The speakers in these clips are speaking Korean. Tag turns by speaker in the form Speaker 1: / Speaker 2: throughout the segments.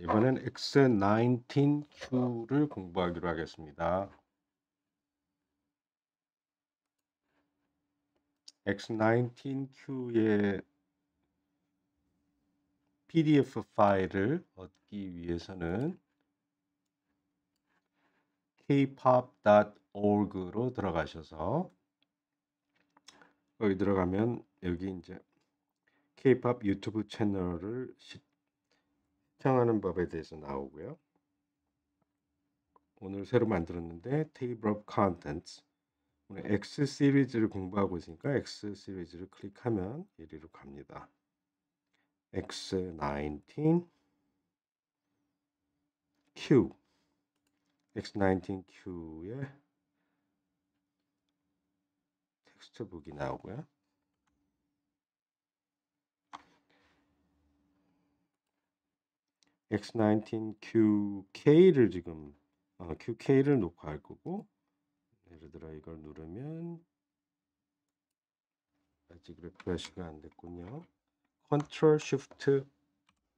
Speaker 1: 이번엔 X19Q를 공부하기로 하겠습니다. X19Q의 PDF 파일을 얻기 위해서는 kpop.org로 들어가셔서 여기 들어가면 여기 이제 K-팝 유튜브 채널을 시 청하는 법에 대해서 나오고요. 오늘 새로 만들었는데 Table of Contents 오늘 X 시리즈를 공부하고 있으니까 X 시리즈를 클릭하면 이리로 갑니다. X19 Q X19Q의 textbook이 나오고요. X19QK를 지금 어, QK를 녹화할 거고 예를 들어 이걸 누르면 아직 refresh가 안 됐군요. Ctrl Shift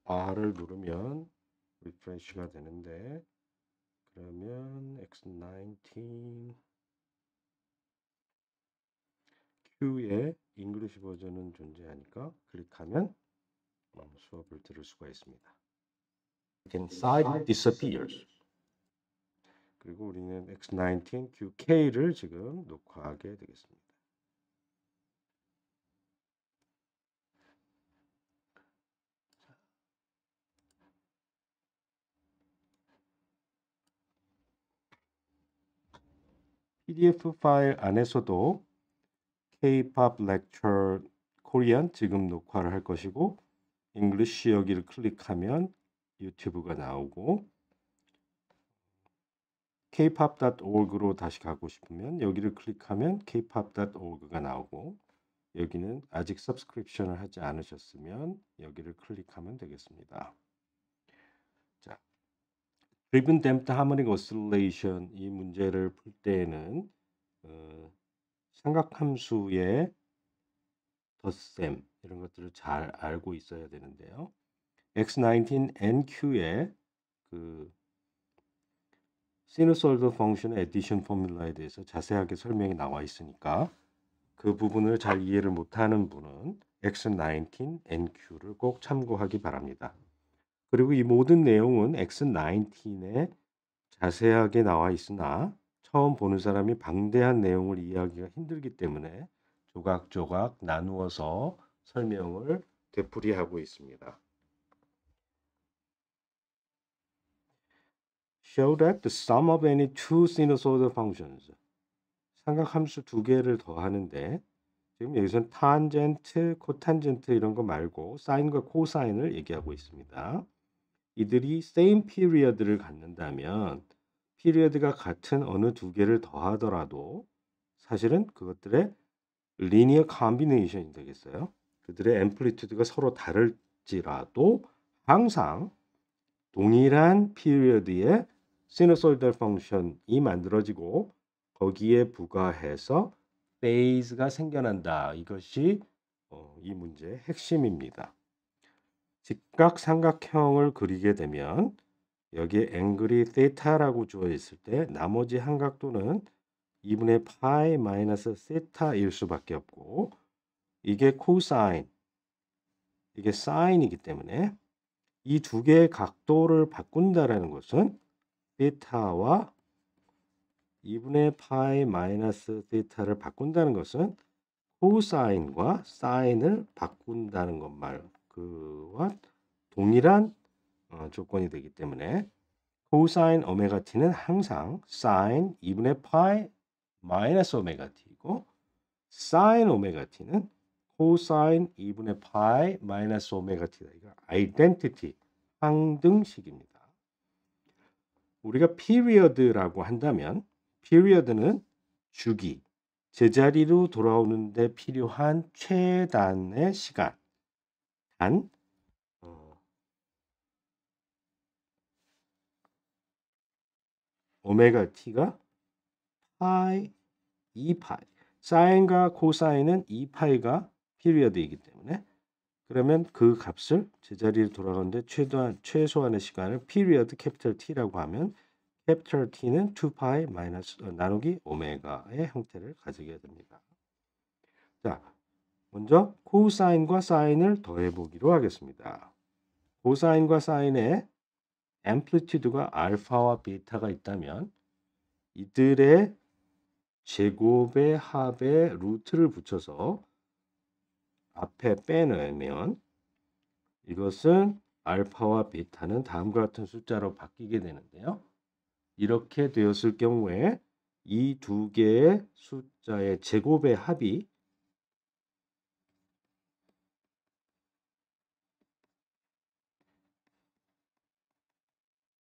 Speaker 1: R을 누르면 refresh가 되는데 그러면 X19 Q의 English 버전은 존재하니까 클릭하면 수업을 들을 수가 있습니다. Side disappears. 그리고 우리는 X19 QK를 지금 녹화하게 되겠습니다. PDF 파일 안에서도 K-pop lecture 코리안 지금 녹화를 할 것이고 English 여기를 클릭하면 유튜브가 나오고 kpop.org로 다시 가고 싶으면 여기를 클릭하면 kpop.org가 나오고 여기는 아직 서브스크립션을 하지 않으셨으면 여기를 클릭하면 되겠습니다. 자, Driven Damped Harmonic Oscillation 이 문제를 풀 때에는 어, 삼각함수의 덧셈 이런 것들을 잘 알고 있어야 되는데요. X19NQ의 그 sinusoid function의 addition formula에 대해서 자세하게 설명이 나와 있으니까 그 부분을 잘 이해를 못하는 분은 X19NQ를 꼭 참고하기 바랍니다. 그리고 이 모든 내용은 X19에 자세하게 나와 있으나 처음 보는 사람이 방대한 내용을 이해하기가 힘들기 때문에 조각조각 나누어서 설명을 되풀이하고 있습니다. Show that the sum of any two sinusoidal functions 삼각함수 두 개를 더하는데 지금 여기선 탄젠트, 코탄젠트 이런 거 말고 사인과 코사인을 얘기하고 있습니다. 이들이 same period를 갖는다면 period가 같은 어느 두 개를 더하더라도 사실은 그것들의 linear combination이 되겠어요. 그들의 amplitude가 서로 다를지라도 항상 동일한 period의 sinusoidal function이 만들어지고 거기에 부가해서 phase가 생겨난다. 이것이 어, 이 문제의 핵심입니다. 직각 삼각형을 그리게 되면 여기에 앵글이 세타라고 주어 있을 때 나머지 한 각도는 2분의 파이 마이너스 세타일 수밖에 없고 이게 코사인 이게 사인이기 때문에 이 두 개의 각도를 바꾼다라는 것은 세타와 2분의 파이 마이너스 세타를 바꾼다는 것은 코사인과 사인을 바꾼다는 것 말 그와 동일한 어, 조건이 되기 때문에 코사인 오메가 t는 항상 사인 2분의 파이 마이너스 오메가 t이고 사인 오메가 t는 코사인 2분의 파이 마이너스 오메가 t다. 이거 identity 항등식입니다. 우리가 period라고 한다면 period는 주기, 제자리로 돌아오는데 필요한 최단의 시간, 단 어, 오메가 t가 파이 2파이 사인과 코사인은 2파이가 피리어드이기 때문에 그러면 그 값을 제자리로 돌아가는데 최소한 최소한의 시간을 period capital T라고 하면 capital T는 2파이 마이너스 어, 나누기 오메가의 형태를 가지게 됩니다. 자, 먼저 코사인과 사인을 더해 보기로 하겠습니다. 코사인과 사인의 amplitude가 알파와 베타가 있다면 이들의 제곱의 합의 루트를 붙여서 앞에 빼내면 이것은 알파와 베타는 다음과 같은 숫자로 바뀌게 되는데요. 이렇게 되었을 경우에 이 두 개의 숫자의 제곱의 합이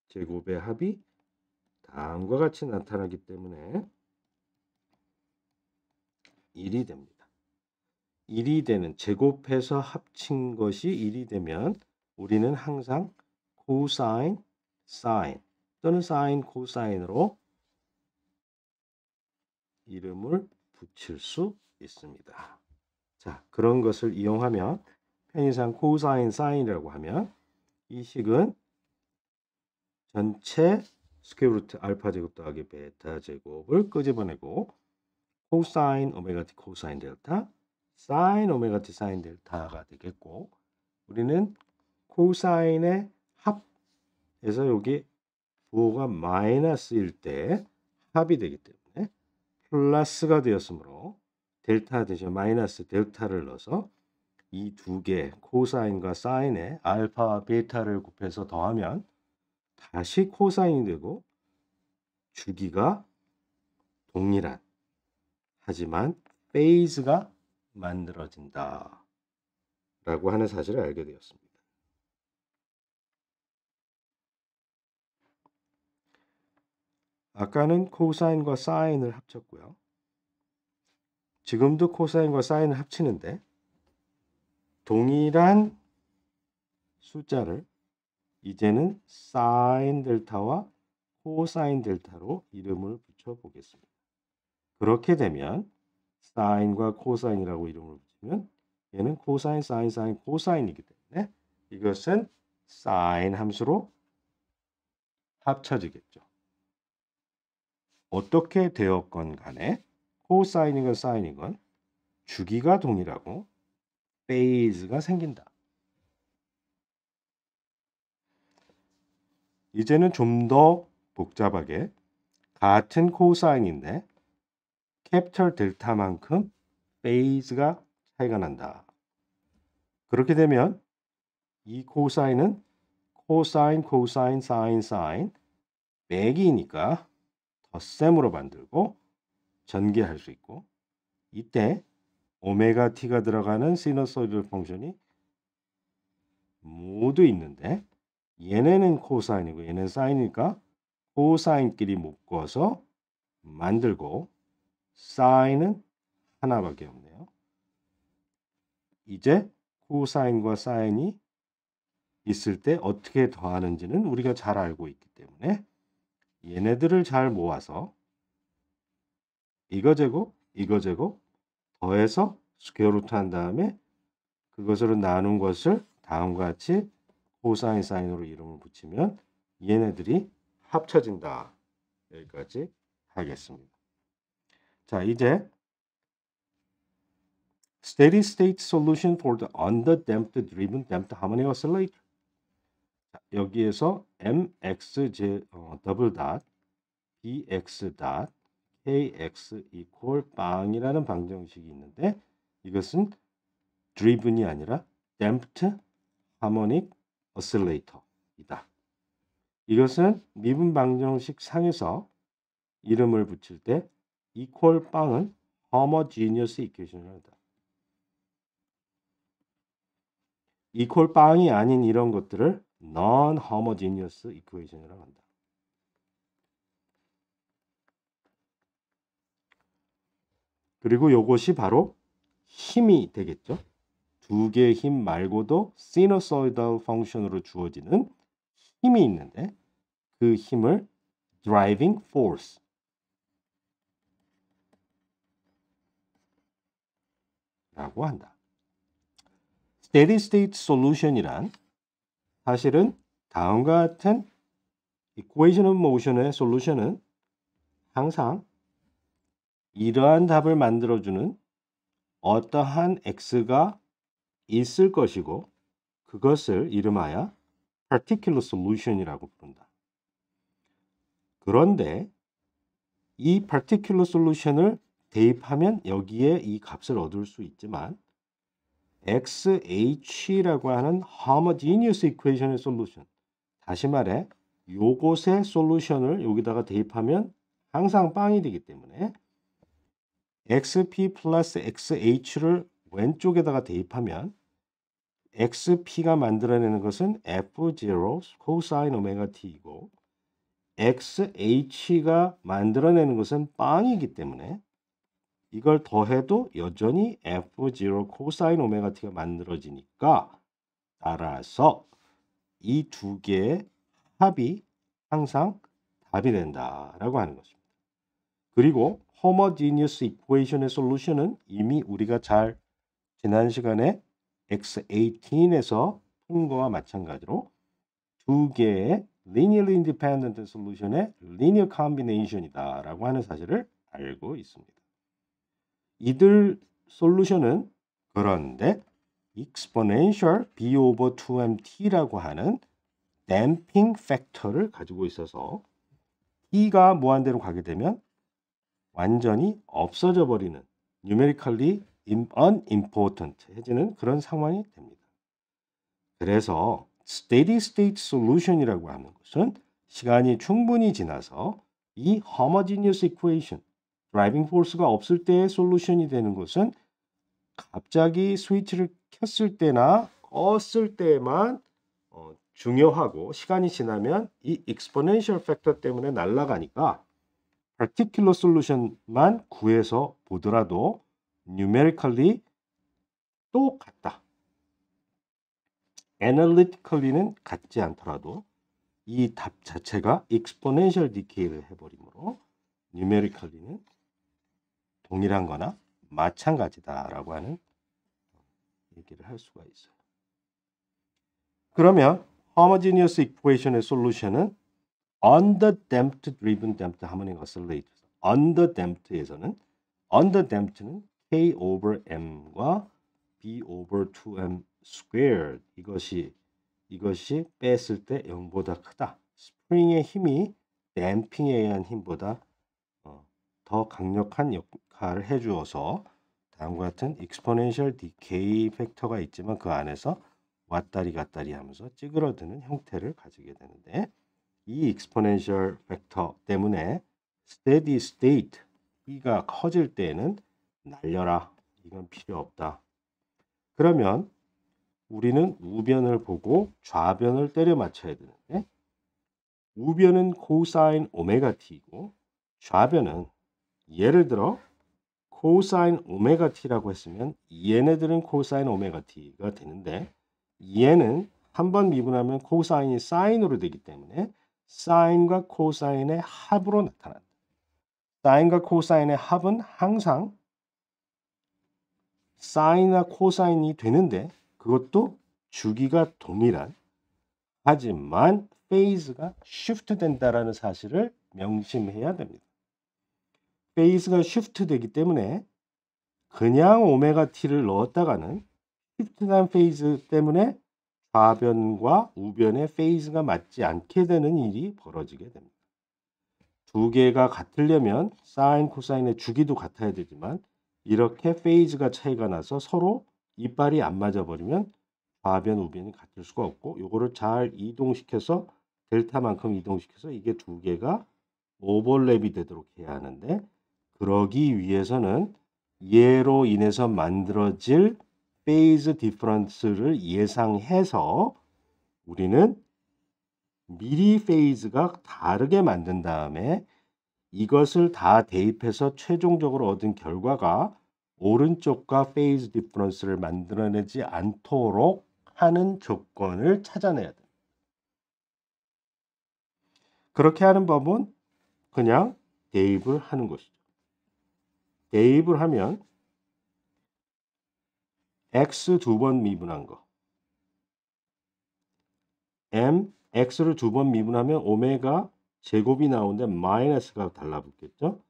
Speaker 1: 제곱의 합이 다음과 같이 나타나기 때문에 1이 됩니다. 1이 되는 제곱해서 합친 것이 1이 되면 우리는 항상 코사인, 사인 또는 사인, 코사인으로 이름을 붙일 수 있습니다. 자, 그런 것을 이용하면 편의상 코사인, 사인이라고 하면 이 식은 전체 square root 알파 제곱 더하기 베타 제곱을 끄집어내고 코사인 오메가 t 코사인 델타 사인 오메가 t 사인 델타가 되겠고 우리는 코사인의 합에서 여기 부호가 마이너스일 때 합이 되기 때문에 플러스가 되었으므로 델타 대신 마이너스 델타를 넣어서 이 두 개 코사인과 사인의 알파와 베타를 곱해서 더하면 다시 코사인이 되고 주기가 동일한 하지만 페이즈가 만들어진다 라고 하는 사실을 알게 되었습니다. 아까는 코사인과 사인을 합쳤고요. 지금도 코사인과 사인을 합치는데 동일한 숫자를 이제는 사인 델타와 코사인 델타로 이름을 붙여 보겠습니다. 그렇게 되면 사인과 코사인이라고 이름을 붙이면 얘는 코사인, 사인, 사인, 코사인이기 때문에 이것은 사인 함수로 합쳐지겠죠. 어떻게 되었건 간에 코사인이건 사인이건 주기가 동일하고 phase가 생긴다. 이제는 좀 더 복잡하게 같은 코사인인데 capital 델타만큼 phase가 차이가 난다. 그렇게 되면 이 코사인은 코사인, 코사인, 사인, 사인 빼기니까 덧셈으로 만들고 전개할 수 있고 이때 오메가 t가 들어가는 sinusoid function이 모두 있는데 얘네는 코사인이고 얘는 사인이니까 코사인끼리 묶어서 만들고 사인은 하나밖에 없네요. 이제 코사인과 사인이 있을 때 어떻게 더하는지는 우리가 잘 알고 있기 때문에 얘네들을 잘 모아서 이거 제곱, 이거 제곱 더해서 square root 한 다음에 그것으로 나눈 것을 다음과 같이 코사인 사인으로 이름을 붙이면 얘네들이 합쳐진다. 여기까지 하겠습니다. 자, 이제 steady state solution for the underdamped driven damped harmonic oscillator. 자, 여기에서 mx 제 어, 더블 닷 bx 닷 kx 이퀄 빵이라는 방정식이 있는데 이것은 driven이 아니라 damped harmonic oscillator이다. 이것은 미분 방정식 상에서 이름을 붙일 때 equal 빵은 homogeneous equation을 한다. equal 빵이 아닌 이런 것들을 non-homogeneous equation이라고 한다. 그리고 이것이 바로 힘이 되겠죠. 두 개의 힘 말고도 시너소이달 펑션으로 주어지는 힘이 있는데 그 힘을 driving force 라고 한다. steady state solution이란 사실은 다음과 같은 equation of motion의 솔루션은 항상 이러한 답을 만들어주는 어떠한 x가 있을 것이고 그것을 이름하여 particular solution이라고 부른다. 그런데 이 particular solution을 대입하면 여기에 이 값을 얻을 수 있지만 XH라고 하는 homogeneous equation의 솔루션 다시 말해 요것의 솔루션을 여기다가 대입하면 항상 빵이 되기 때문에 XP 플러스 XH를 왼쪽에다가 대입하면 XP가 만들어내는 것은 F0 코사인 오메가 T이고 XH가 만들어내는 것은 빵이기 때문에 이걸 더해도 여전히 F0 코사인 오메가 T가 만들어지니까 따라서 이 두 개의 합이 항상 답이 된다라고 하는 것입니다. 그리고 homogeneous equation의 솔루션은 이미 우리가 잘 지난 시간에 X18에서 푼 거와 마찬가지로 두 개의 linearly independent 솔루션의 linear combination이다라고 하는 사실을 알고 있습니다. 이들 솔루션은 그런데 exponential b over 2mt라고 하는 damping 팩터를 가지고 있어서 t가 무한대로 가게 되면 완전히 없어져 버리는 numerically unimportant 해지는 그런 상황이 됩니다. 그래서 steady state solution이라고 하는 것은 시간이 충분히 지나서 이 homogeneous equation, driving force가 없을 때의 솔루션이 되는 것은 갑자기 스위치를 켰을 때나 껐을 때만 어, 중요하고 시간이 지나면 이 exponential factor 때문에 날아가니까 particular solution만 구해서 보더라도 numerically 똑같다. analytically는 같지 않더라도 이 답 자체가 exponential decay를 해버리므로 numerically는 동일한 거나 마찬가지다라고 하는 얘기를 할 수가 있어요. 그러면 homogeneous equation의 솔루션은 underdamped driven damped harmonic oscillator underdamped에서는 underdamped는 k over m과 b over 2m squared 이것이 이것이 뺐을 때 0보다 크다. 스프링의 힘이 댐핑에 의한 힘보다 어, 더 강력한 역할을 해주어서 다음과 같은 exponential decay 팩터가 있지만 그 안에서 왔다리 갔다리 하면서 찌그러드는 형태를 가지게 되는데 이 exponential factor 때문에 steady state t가 커질 때에는 날려라. 이건 필요 없다. 그러면 우리는 우변을 보고 좌변을 때려 맞춰야 되는데 우변은 코사인 오메가 t이고 좌변은 예를 들어 코사인 오메가 t라고 했으면 얘네들은 코사인 오메가 t가 되는데 얘는 한 번 미분하면 코사인이 사인으로 되기 때문에 사인과 코사인의 합으로 나타난다. 사인과 코사인의 합은 항상 사인이나 코사인이 되는데 그것도 주기가 동일한 하지만 phase가 shift 된다라는 사실을 명심해야 됩니다. phase가 shift 되기 때문에 그냥 오메가 t를 넣었다가는 shift된 phase 때문에 좌변과 우변의 phase가 맞지 않게 되는 일이 벌어지게 됩니다. 두 개가 같으려면 사인, 코사인의 주기도 같아야 되지만 이렇게 phase가 차이가 나서 서로 이빨이 안 맞아 버리면 좌변 우변이 같을 수가 없고 요거를 잘 이동시켜서 델타만큼 이동시켜서 이게 두 개가 오버랩이 되도록 해야 하는데 그러기 위해서는 얘로 인해서 만들어질 phase difference를 예상해서 우리는 미리 phase가 다르게 만든 다음에 이것을 다 대입해서 최종적으로 얻은 결과가 오른쪽과 phase difference를 만들어내지 않도록 하는 조건을 찾아내야 돼. 그렇게 하는 법은 그냥 대입을 하는 것이죠. 대입을 하면 x 두 번 미분한 거. m x를 두 번 미분하면 오메가 제곱이 나오는데 마이너스가 달라붙겠죠?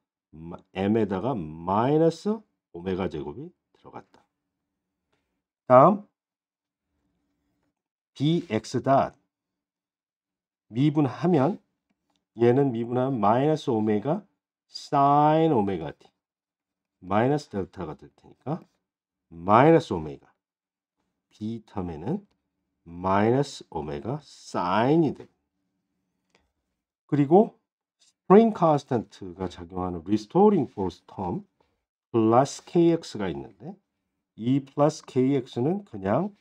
Speaker 1: m에다가 마이너스 오메가 제곱이 들어갔다. 다음 dx 닷 미분하면 얘는 미분하면 마이너스 오메가 사인 오메가 t 마이너스 델타가 될 테니까 마이너스 오메가 b 텀에는 마이너스 오메가 사인이 됩니다. 그리고 spring constant가 작용하는 restoring force term 플러스 kx가 있는데 이 플러스 kx는 그냥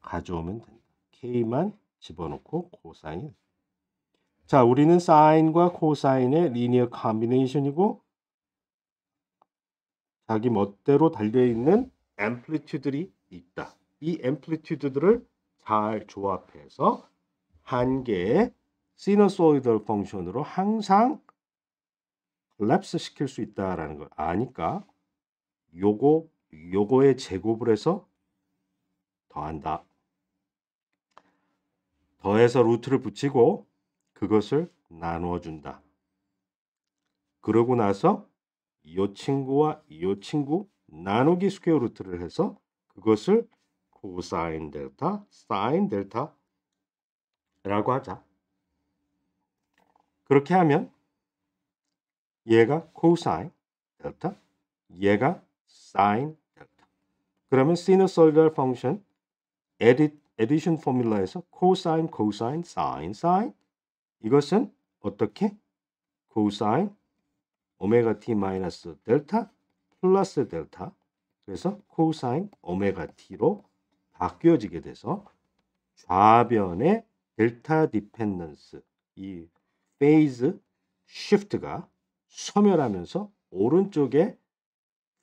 Speaker 1: 가져오면 된다. k만 집어넣고 코사인. 자, 우리는 사인과 코사인의 linear combination이고 자기 멋대로 달려 있는 amplitude들이 있다. 이 amplitude들을 잘 조합해서 한 개의 sinusoidal function으로 항상 collapse 시킬 수 있다라는 걸 아니까 요거 요거의 제곱을 해서 더한다. 더해서 루트를 붙이고 그것을 나누어 준다. 그러고 나서 이 친구와 이 친구 나누기 square root를 해서 그것을 코사인 델타, 사인 델타라고 하자. 그렇게 하면 얘가 코사인 델타, 얘가 사인 델타. 그러면 sinusoidal function addi, addition formula에서 코사인, 코사인, 사인, 사인 이것은 어떻게? 코사인 오메가 t 마이너스 델타 플러스 델타 그래서 코사인 오메가 t로 바뀌어지게 돼서 좌변의 델타 dependence 이 phase shift가 소멸하면서 오른쪽에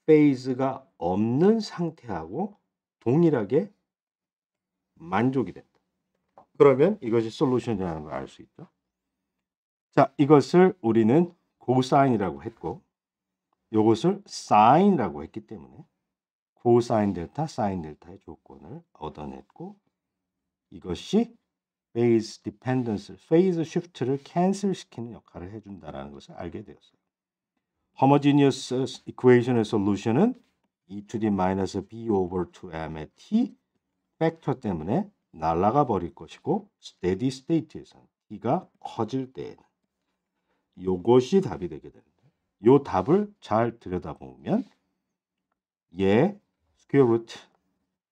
Speaker 1: phase가 없는 상태하고 동일하게 만족이 된다. 그러면 이것이 solution이라는 걸 알 수 있죠. 자, 이것을 우리는 코사인이라고 했고 이것을 사인이라고 했기 때문에 코사인 델타, 사인 델타의 조건을 얻어냈고 이것이 phase dependence, phase shift를 cancel시키는 역할을 해준다라는 것을 알게 되었어요. homogeneous equation의 solution은 e to the minus b over 2m의 t factor 때문에 날아가 버릴 것이고 steady state에서는 t가 커질 때에는 이것이 답이 되게 됩니다. 이 답을 잘 들여다보면 얘 square root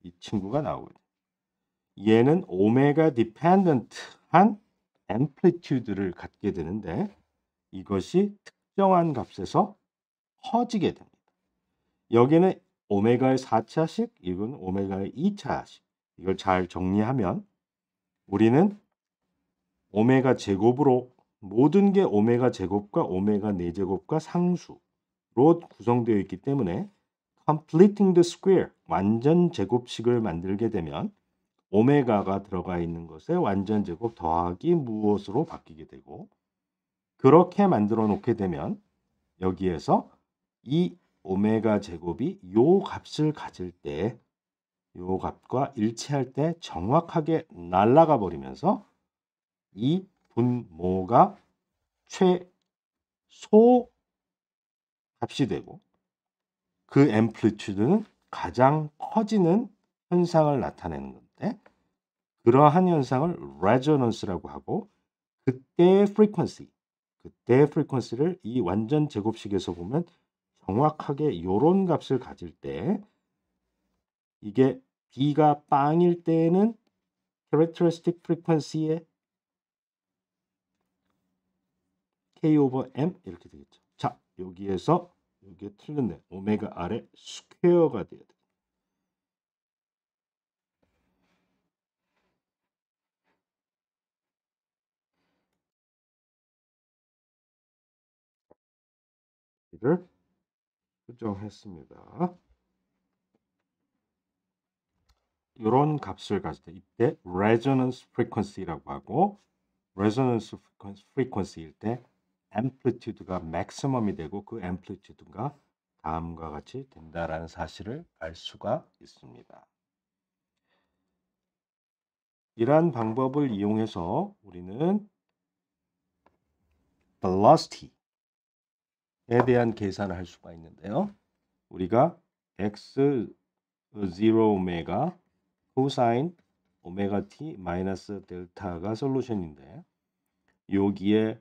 Speaker 1: 이 친구가 나오거든요. 얘는 오메가 dependent한 amplitude를 갖게 되는데 이것이 특정한 값에서 커지게 됩니다. 여기는 오메가의 4차식, 이건 오메가의 2차식. 이걸 잘 정리하면 우리는 오메가 제곱으로 모든 게 오메가 제곱과 오메가 4제곱과 상수로 구성되어 있기 때문에 completing the square 완전 제곱식을 만들게 되면 오메가가 들어가 있는 것에 완전 제곱 더하기 무엇으로 바뀌게 되고 그렇게 만들어 놓게 되면 여기에서 이 오메가 제곱이 요 값을 가질 때 요 값과 일치할 때 정확하게 날아가 버리면서 이 분모가 최소 값이 되고 그 amplitude는 가장 커지는 현상을 나타내는 건데 그러한 현상을 resonance라고 하고 그때의 frequency 그때의 frequency를 이 완전 제곱식에서 보면 정확하게 이런 값을 가질 때 이게 b가 빵일 때에는 characteristic frequency의 k 오버 m 이렇게 되겠죠. 자, 여기에서 여기에 틀렸네. 오메가 r의 스퀘어가 돼야 돼. 를 수정했습니다. 이런 값을 가질 때 이때 resonance frequency라고 하고 resonance frequency일 때 amplitude가 maximum이 되고 그 amplitude가 다음과 같이 된다라는 사실을 알 수가 있습니다. 이러한 방법을 이용해서 우리는 velocity에 대한 계산을 할 수가 있는데요. 우리가 x 0 오메가 코사인 오메가 t 마이너스 델타가 solution인데 여기에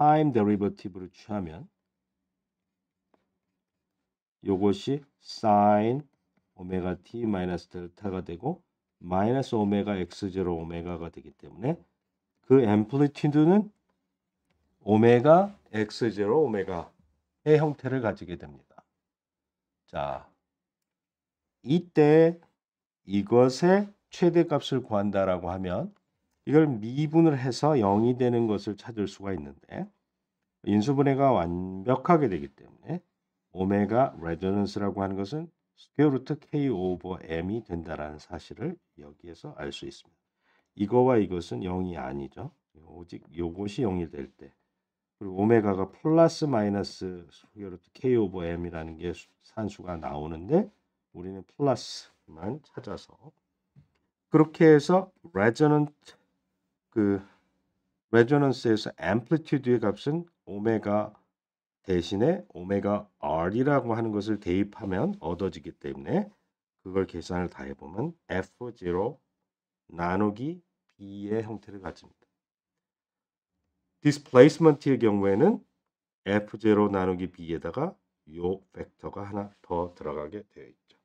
Speaker 1: time derivative를 취하면 요것이 사인 오메가 t 마이너스 델타가 되고 마이너스 오메가 x0 오메가가 되기 때문에 그 amplitude는 오메가 x0 오메가의 형태를 가지게 됩니다. 자, 이때 이것의 최대값을 구한다라고 하면 이걸 미분을 해서 0이 되는 것을 찾을 수가 있는데 인수분해가 완벽하게 되기 때문에 오메가 resonance라고 하는 것은 square root k over m이 된다라는 사실을 여기에서 알 수 있습니다. 이거와 이것은 0이 아니죠. 오직 요것이 0이 될 때. 그리고 오메가가 플러스 마이너스 square root k over m이라는 게 산수가 나오는데 우리는 플러스만 찾아서 그렇게 해서 resonant 그 resonance에서 amplitude의 값은 오메가 대신에 오메가 r이라고 하는 것을 대입하면 얻어지기 때문에 그걸 계산을 다 해보면 f0 나누기 b의 형태를 가집니다. displacement의 경우에는 f0 나누기 b에다가 요 factor가 하나 더 들어가게 되어 있죠.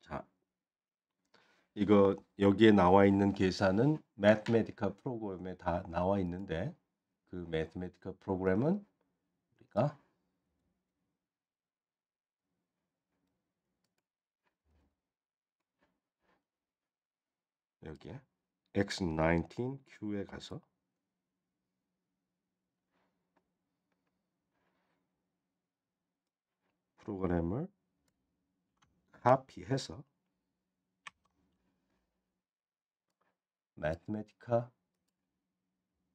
Speaker 1: 자, 이거 여기에 나와 있는 계산은 Mathematica 프로그램에 다 나와 있는데 그 매트메티카 프로그램은 우리가 여기에 x19q에 가서 프로그램을 카피해서 매트메티카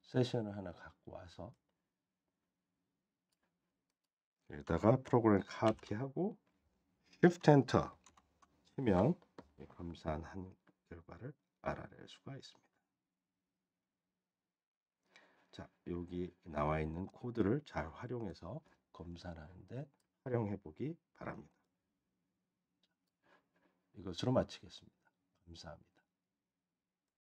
Speaker 1: 세션을 하나 갖고 와서 여기다가 프로그램 카피하고 Shift Enter 치면 검사한 결과를 알아낼 수가 있습니다. 자, 여기 나와 있는 코드를 잘 활용해서 검사하는데 활용해 보기 바랍니다. 이것으로 마치겠습니다. 감사합니다.